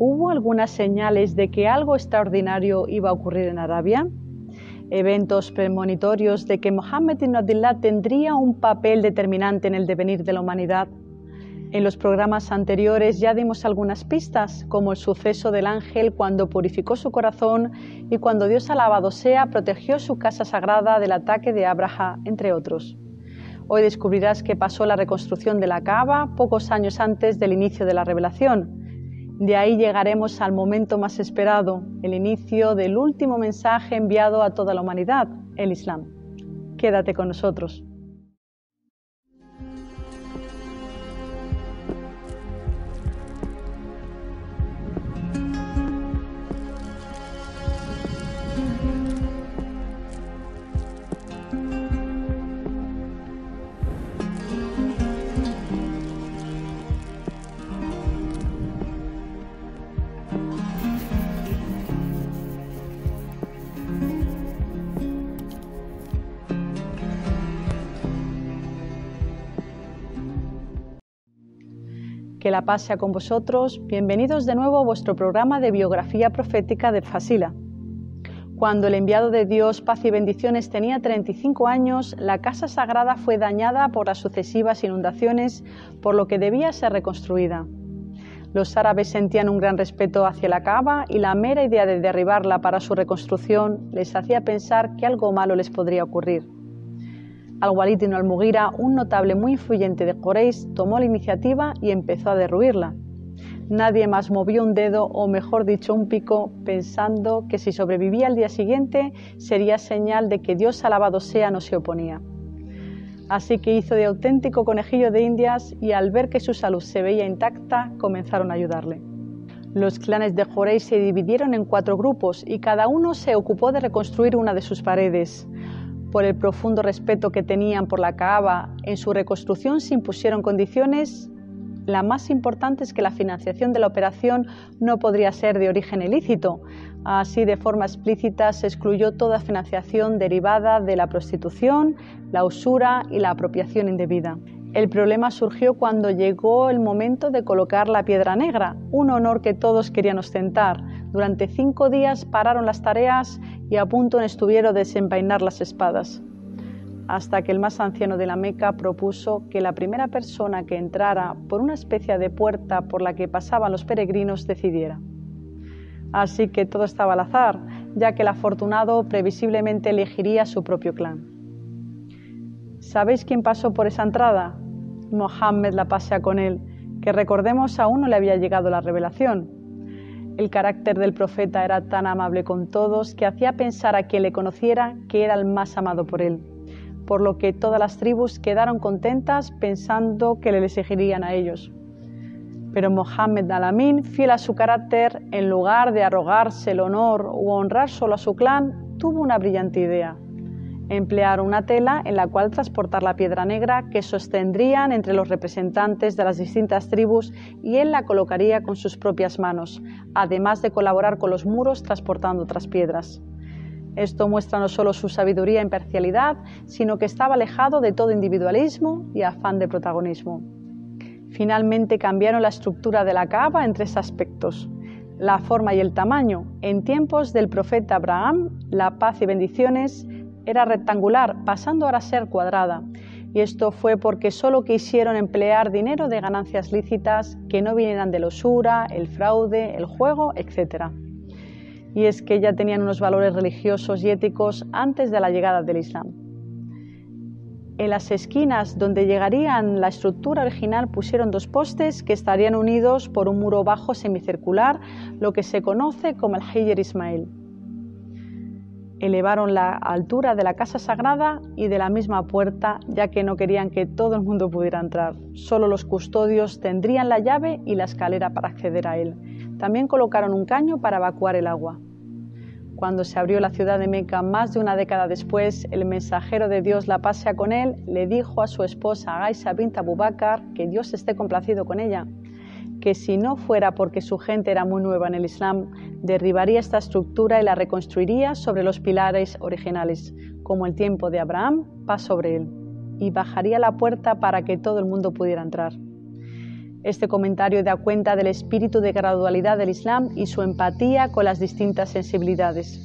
¿Hubo algunas señales de que algo extraordinario iba a ocurrir en Arabia? Eventos premonitorios de que Mohammed ibn Abdullah tendría un papel determinante en el devenir de la humanidad. En los programas anteriores ya dimos algunas pistas, como el suceso del ángel cuando purificó su corazón y cuando Dios alabado sea protegió su casa sagrada del ataque de Abraha, entre otros. Hoy descubrirás que pasó la reconstrucción de la Kaaba pocos años antes del inicio de la revelación, de ahí llegaremos al momento más esperado, el inicio del último mensaje enviado a toda la humanidad, el Islam. Quédate con nosotros. Que la paz sea con vosotros. Bienvenidos de nuevo a vuestro programa de biografía profética de Fasila. Cuando el enviado de Dios, paz y bendiciones, tenía 35 años, la casa sagrada fue dañada por las sucesivas inundaciones, por lo que debía ser reconstruida. Los árabes sentían un gran respeto hacia la Kaaba y la mera idea de derribarla para su reconstrucción les hacía pensar que algo malo les podría ocurrir. Al-Walid ibn al-Mughira, un notable muy influyente de Quraysh, tomó la iniciativa y empezó a derruirla. Nadie más movió un dedo, o mejor dicho, un pico, pensando que si sobrevivía al día siguiente sería señal de que Dios alabado sea no se oponía. Así que hizo de auténtico conejillo de indias y al ver que su salud se veía intacta, comenzaron a ayudarle. Los clanes de Quraysh se dividieron en cuatro grupos y cada uno se ocupó de reconstruir una de sus paredes por el profundo respeto que tenían por la Kaaba, en su reconstrucción se impusieron condiciones. La más importante es que la financiación de la operación no podría ser de origen ilícito. Así, de forma explícita, se excluyó toda financiación derivada de la prostitución, la usura y la apropiación indebida. El problema surgió cuando llegó el momento de colocar la piedra negra, un honor que todos querían ostentar. Durante cinco días pararon las tareas y a punto estuvieron desenvainar las espadas, hasta que el más anciano de la Meca propuso que la primera persona que entrara por una especie de puerta por la que pasaban los peregrinos decidiera. Así que todo estaba al azar, ya que el afortunado previsiblemente elegiría su propio clan. ¿Sabéis quién pasó por esa entrada? Mohammed la pasea con él, que recordemos aún no le había llegado la revelación, el carácter del profeta era tan amable con todos que hacía pensar a quien le conociera que era el más amado por él, por lo que todas las tribus quedaron contentas pensando que le exigirían a ellos. Pero Mohammed Alamin, fiel a su carácter, en lugar de arrogarse el honor o honrar solo a su clan, tuvo una brillante idea emplear una tela en la cual transportar la piedra negra que sostendrían entre los representantes de las distintas tribus y él la colocaría con sus propias manos, además de colaborar con los muros transportando otras piedras. Esto muestra no solo su sabiduría e imparcialidad, sino que estaba alejado de todo individualismo y afán de protagonismo. Finalmente cambiaron la estructura de la cava en tres aspectos la forma y el tamaño. En tiempos del profeta Abraham, la paz y bendiciones era rectangular, pasando ahora a ser cuadrada. Y esto fue porque solo quisieron emplear dinero de ganancias lícitas que no vinieran de la usura, el fraude, el juego, etc. Y es que ya tenían unos valores religiosos y éticos antes de la llegada del Islam. En las esquinas donde llegarían la estructura original pusieron dos postes que estarían unidos por un muro bajo semicircular, lo que se conoce como el Hijr Ismail elevaron la altura de la casa sagrada y de la misma puerta, ya que no querían que todo el mundo pudiera entrar. Solo los custodios tendrían la llave y la escalera para acceder a él. También colocaron un caño para evacuar el agua. Cuando se abrió la ciudad de Meca más de una década después, el mensajero de Dios la pasea con él, le dijo a su esposa Aisha bint Abubakar que Dios esté complacido con ella que si no fuera porque su gente era muy nueva en el Islam, derribaría esta estructura y la reconstruiría sobre los pilares originales, como el tiempo de Abraham, paz sobre él, y bajaría la puerta para que todo el mundo pudiera entrar. Este comentario da cuenta del espíritu de gradualidad del Islam y su empatía con las distintas sensibilidades.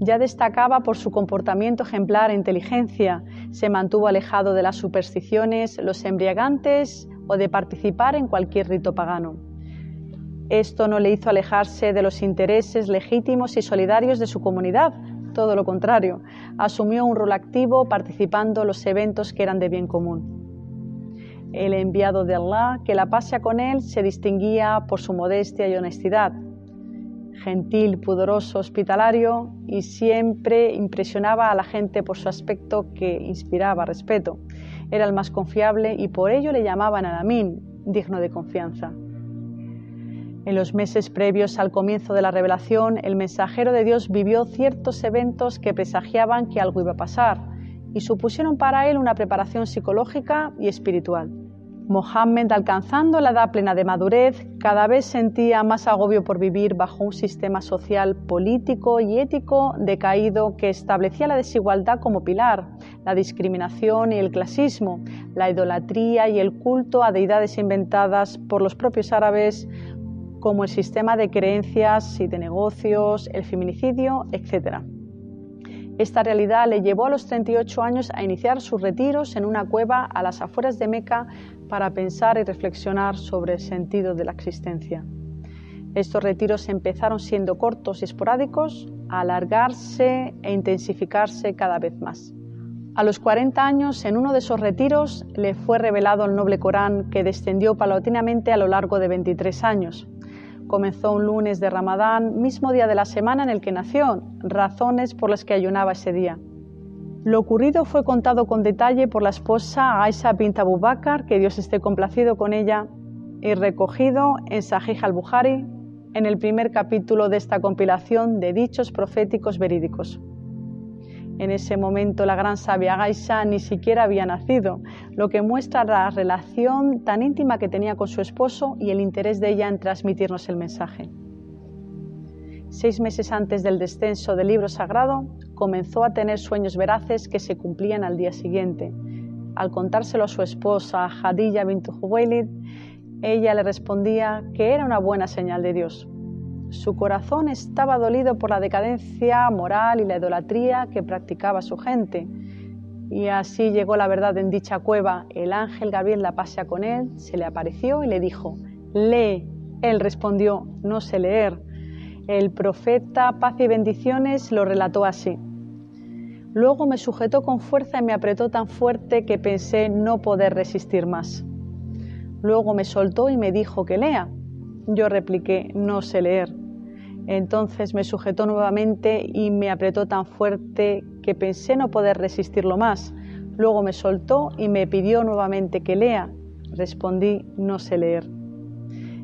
Ya destacaba por su comportamiento ejemplar e inteligencia, se mantuvo alejado de las supersticiones, los embriagantes o de participar en cualquier rito pagano. Esto no le hizo alejarse de los intereses legítimos y solidarios de su comunidad, todo lo contrario, asumió un rol activo participando en los eventos que eran de bien común. El enviado de Allah, que la pasea con él, se distinguía por su modestia y honestidad, gentil, pudoroso, hospitalario y siempre impresionaba a la gente por su aspecto que inspiraba respeto. Era el más confiable y por ello le llamaban Alamín, digno de confianza. En los meses previos al comienzo de la revelación, el mensajero de Dios vivió ciertos eventos que presagiaban que algo iba a pasar y supusieron para él una preparación psicológica y espiritual. Mohammed, alcanzando la edad plena de madurez, cada vez sentía más agobio por vivir bajo un sistema social, político y ético decaído que establecía la desigualdad como pilar, la discriminación y el clasismo, la idolatría y el culto a deidades inventadas por los propios árabes, como el sistema de creencias y de negocios, el feminicidio, etc. Esta realidad le llevó a los 38 años a iniciar sus retiros en una cueva a las afueras de Meca para pensar y reflexionar sobre el sentido de la existencia. Estos retiros empezaron siendo cortos y esporádicos, a alargarse e intensificarse cada vez más. A los 40 años, en uno de esos retiros, le fue revelado el noble Corán que descendió paulatinamente a lo largo de 23 años. Comenzó un lunes de Ramadán, mismo día de la semana en el que nació, razones por las que ayunaba ese día. Lo ocurrido fue contado con detalle por la esposa Aisha bint Abu que Dios esté complacido con ella, y recogido en Sahih al-Bukhari, en el primer capítulo de esta compilación de dichos proféticos verídicos. En ese momento la gran sabia Aisha ni siquiera había nacido, lo que muestra la relación tan íntima que tenía con su esposo y el interés de ella en transmitirnos el mensaje. Seis meses antes del descenso del libro sagrado, comenzó a tener sueños veraces que se cumplían al día siguiente. Al contárselo a su esposa, Hadilla bint Huwailid, ella le respondía que era una buena señal de Dios, su corazón estaba dolido por la decadencia moral y la idolatría que practicaba su gente. Y así llegó la verdad en dicha cueva. El ángel Gabriel la pasea con él, se le apareció y le dijo, lee. Él respondió, no sé leer. El profeta, paz y bendiciones, lo relató así. Luego me sujetó con fuerza y me apretó tan fuerte que pensé no poder resistir más. Luego me soltó y me dijo que lea. Yo repliqué, no sé leer. Entonces me sujetó nuevamente y me apretó tan fuerte que pensé no poder resistirlo más. Luego me soltó y me pidió nuevamente que lea. Respondí, no sé leer.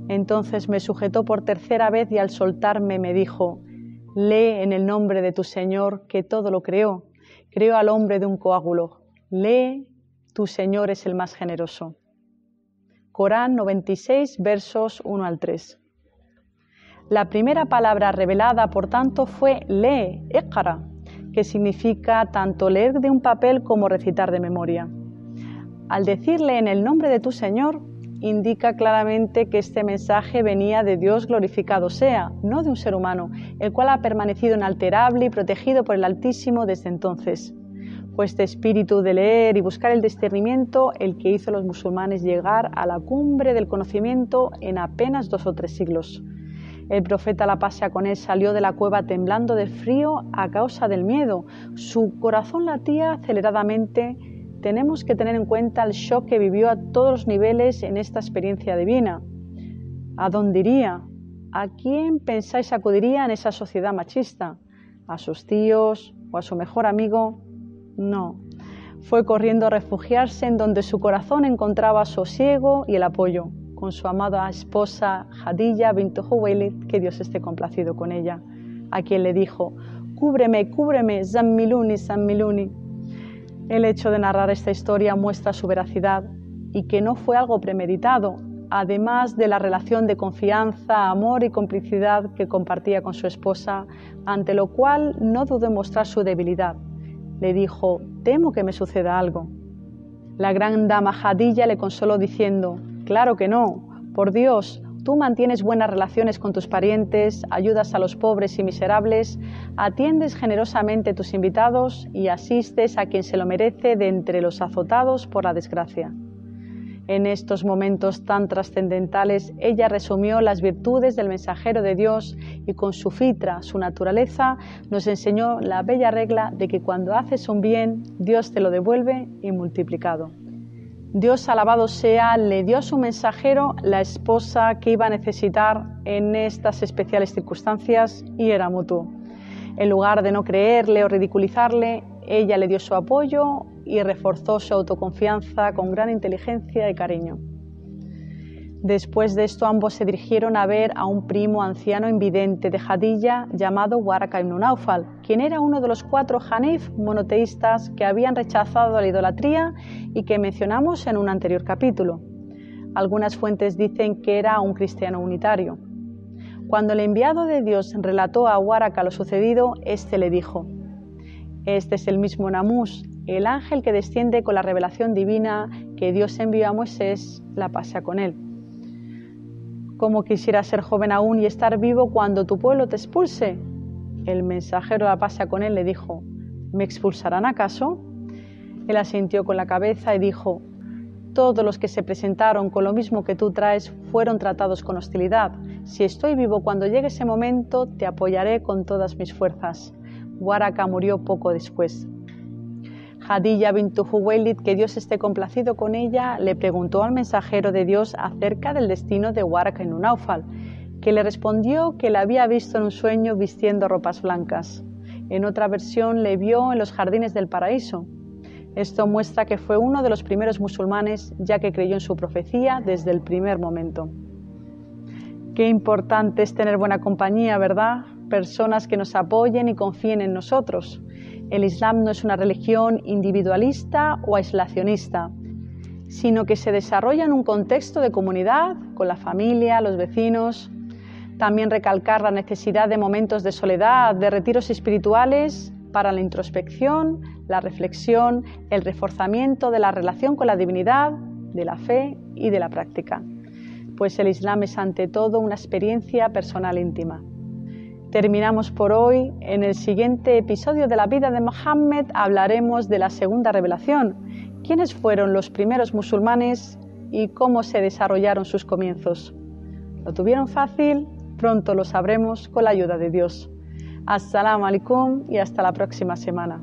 Entonces me sujetó por tercera vez y al soltarme me dijo, lee en el nombre de tu Señor que todo lo creó. Creó al hombre de un coágulo. Lee, tu Señor es el más generoso. Corán 96, versos 1 al 3. La primera palabra revelada, por tanto, fue lee, ekara, que significa tanto leer de un papel como recitar de memoria. Al decirle en el nombre de tu Señor, indica claramente que este mensaje venía de Dios glorificado sea, no de un ser humano, el cual ha permanecido inalterable y protegido por el Altísimo desde entonces. Fue este espíritu de leer y buscar el discernimiento el que hizo a los musulmanes llegar a la cumbre del conocimiento en apenas dos o tres siglos. El profeta la pasea con él salió de la cueva temblando de frío a causa del miedo. Su corazón latía aceleradamente. Tenemos que tener en cuenta el shock que vivió a todos los niveles en esta experiencia divina. ¿A dónde iría? ¿A quién pensáis acudiría en esa sociedad machista? ¿A sus tíos o a su mejor amigo? No. Fue corriendo a refugiarse en donde su corazón encontraba sosiego y el apoyo, con su amada esposa Hadilla bint Huwailid, que Dios esté complacido con ella, a quien le dijo, cúbreme, cúbreme, Zammiluni, Zammiluni. El hecho de narrar esta historia muestra su veracidad y que no fue algo premeditado, además de la relación de confianza, amor y complicidad que compartía con su esposa, ante lo cual no dudó en mostrar su debilidad le dijo, temo que me suceda algo. La gran dama Jadilla le consoló diciendo, claro que no, Por Dios, tú mantienes buenas relaciones con tus parientes, ayudas a los pobres y miserables, atiendes generosamente a tus invitados y asistes a quien se lo merece de entre los azotados por la desgracia. En estos momentos tan trascendentales, ella resumió las virtudes del mensajero de Dios y con su fitra, su naturaleza, nos enseñó la bella regla de que cuando haces un bien, Dios te lo devuelve y multiplicado. Dios alabado sea, le dio a su mensajero la esposa que iba a necesitar en estas especiales circunstancias y era mutuo. En lugar de no creerle o ridiculizarle, ella le dio su apoyo y reforzó su autoconfianza con gran inteligencia y cariño. Después de esto ambos se dirigieron a ver a un primo anciano invidente de Jadilla llamado Waraka ibn Naufal, quien era uno de los cuatro Hanif monoteístas que habían rechazado la idolatría y que mencionamos en un anterior capítulo. Algunas fuentes dicen que era un cristiano unitario. Cuando el enviado de Dios relató a Waraka lo sucedido, éste le dijo, Este es el mismo Namus, el ángel que desciende con la revelación divina que Dios envió a Moisés, la pasa con él. ¿Cómo quisiera ser joven aún y estar vivo cuando tu pueblo te expulse? El mensajero la pasa con él le dijo, ¿me expulsarán acaso? Él asintió con la cabeza y dijo, todos los que se presentaron con lo mismo que tú traes fueron tratados con hostilidad. Si estoy vivo cuando llegue ese momento, te apoyaré con todas mis fuerzas. Waraka murió poco después. Hadilla bint Huwailid, que Dios esté complacido con ella, le preguntó al mensajero de Dios acerca del destino de Waraka en Naufal, que le respondió que la había visto en un sueño vistiendo ropas blancas. En otra versión le vio en los jardines del paraíso. Esto muestra que fue uno de los primeros musulmanes, ya que creyó en su profecía desde el primer momento. Qué importante es tener buena compañía, ¿verdad? Personas que nos apoyen y confíen en nosotros. El Islam no es una religión individualista o aislacionista, sino que se desarrolla en un contexto de comunidad, con la familia, los vecinos. También recalcar la necesidad de momentos de soledad, de retiros espirituales para la introspección, la reflexión, el reforzamiento de la relación con la divinidad, de la fe y de la práctica. Pues el Islam es ante todo una experiencia personal íntima. Terminamos por hoy. En el siguiente episodio de la vida de Mohammed hablaremos de la segunda revelación, quiénes fueron los primeros musulmanes y cómo se desarrollaron sus comienzos. ¿Lo tuvieron fácil? Pronto lo sabremos con la ayuda de Dios. Assalamu alaikum y hasta la próxima semana.